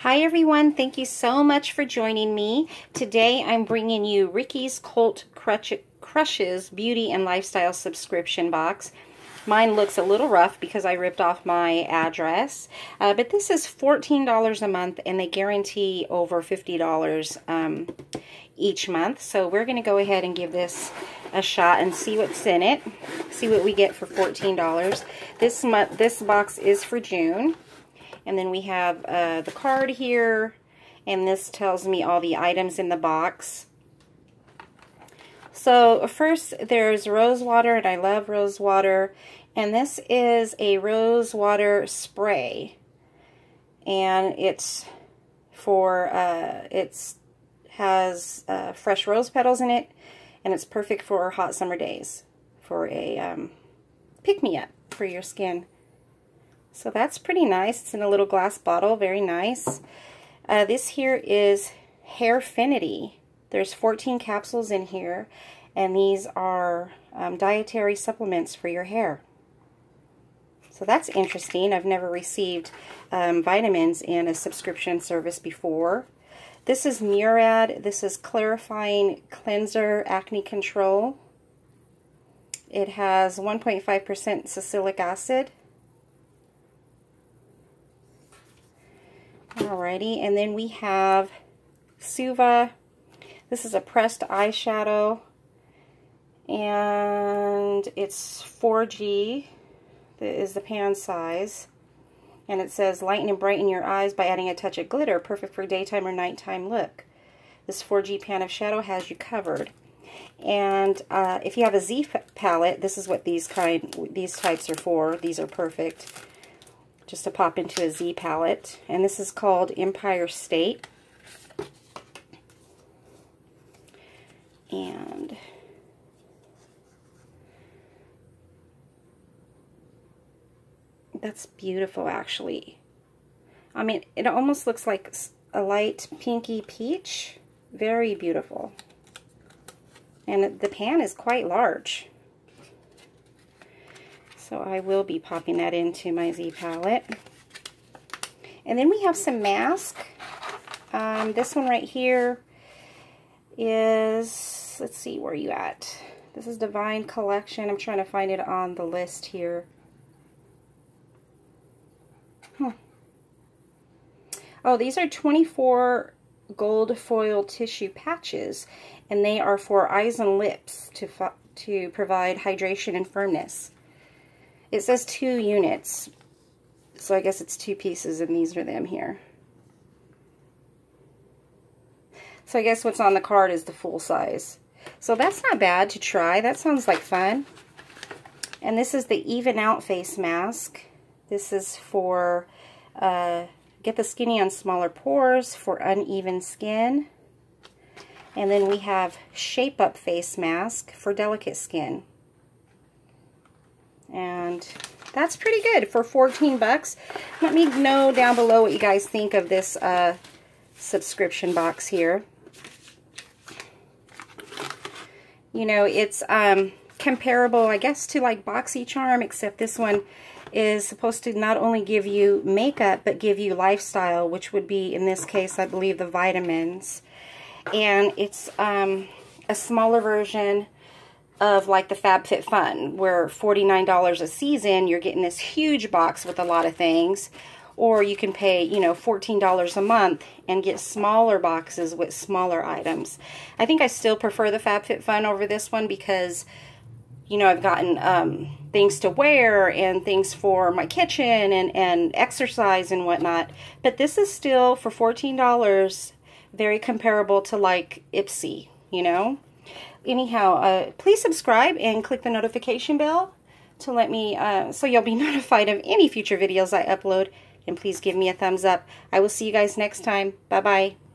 Hi everyone, thank you so much for joining me. Today I'm bringing you Ricky's Cult Crushes Beauty and Lifestyle subscription box. Mine looks a little rough because I ripped off my address, uh, but this is $14 a month and they guarantee over $50 um, each month. So we're going to go ahead and give this a shot and see what's in it, see what we get for $14. This month, this box is for June. And then we have uh, the card here, and this tells me all the items in the box. So first there's rose water, and I love rose water. And this is a rose water spray. And it's for, uh, it's has uh, fresh rose petals in it. And it's perfect for hot summer days. For a um, pick-me-up for your skin. So that's pretty nice. It's in a little glass bottle. Very nice. Uh, this here is Hairfinity. There's 14 capsules in here. And these are um, dietary supplements for your hair. So that's interesting. I've never received um, vitamins in a subscription service before. This is Murad. This is Clarifying Cleanser Acne Control. It has 1.5% salicylic acid. Alrighty, and then we have Suva. This is a pressed eyeshadow, and it's 4G. That is the pan size. And it says, lighten and brighten your eyes by adding a touch of glitter, perfect for daytime or nighttime look. This 4G pan of shadow has you covered. And uh, if you have a Z palette, this is what these kind, these types are for. These are perfect just to pop into a Z palette. And this is called Empire State. And that's beautiful actually. I mean, it almost looks like a light pinky peach. Very beautiful. And the pan is quite large. So I will be popping that into my Z palette. And then we have some mask. Um, this one right here is, let's see, where you at? This is Divine Collection. I'm trying to find it on the list here. Huh. Oh, these are 24 gold foil tissue patches, and they are for eyes and lips to, to provide hydration and firmness. It says two units, so I guess it's two pieces, and these are them here. So I guess what's on the card is the full size. So that's not bad to try. That sounds like fun. And this is the Even Out Face Mask. This is for uh, get the skinny on smaller pores for uneven skin. And then we have Shape Up Face Mask for delicate skin. And that's pretty good for 14 bucks. Let me know down below what you guys think of this uh, subscription box here. You know, it's um, comparable, I guess, to like BoxyCharm, except this one is supposed to not only give you makeup, but give you lifestyle, which would be, in this case, I believe, the vitamins. And it's um, a smaller version of like the FabFitFun, where $49 a season, you're getting this huge box with a lot of things. Or you can pay, you know, $14 a month and get smaller boxes with smaller items. I think I still prefer the FabFitFun over this one because, you know, I've gotten um, things to wear and things for my kitchen and, and exercise and whatnot. But this is still, for $14, very comparable to like Ipsy, you know? Anyhow, uh, please subscribe and click the notification bell to let me, uh, so you'll be notified of any future videos I upload. And please give me a thumbs up. I will see you guys next time. Bye-bye.